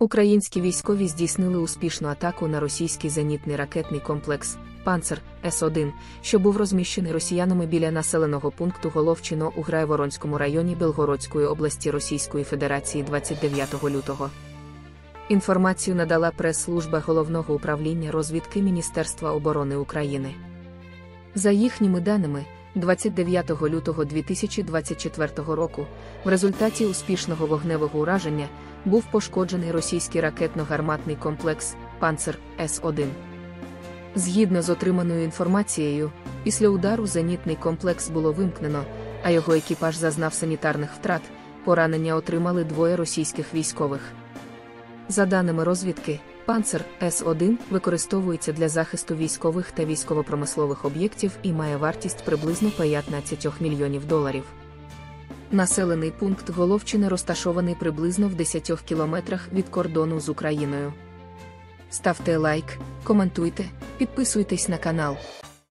Українські військові здійснили успішну атаку на російський зенітний ракетний комплекс Панцер С-1, що був розміщений росіянами біля населеного пункту Головчино у Грайворонському районі Белгородської області Російської Федерації 29 лютого. Інформацію надала прес-служба Головного управління розвідки Міністерства оборони України. За їхніми даними, 29 лютого 2024 року, в результаті успішного вогневого ураження був пошкоджений російський ракетно-гарматний комплекс Панцер С-1. Згідно з отриманою інформацією, після удару зенітний комплекс було вимкнено, а його екіпаж зазнав санітарних втрат, поранення отримали двоє російських військових. За даними розвідки, Панцер С-1 використовується для захисту військових та військово-промислових об'єктів і має вартість приблизно 15 мільйонів доларів. Населений пункт Головчини розташований приблизно в 10 кілометрах від кордону з Україною. Ставте лайк, коментуйте, підписуйтесь на канал.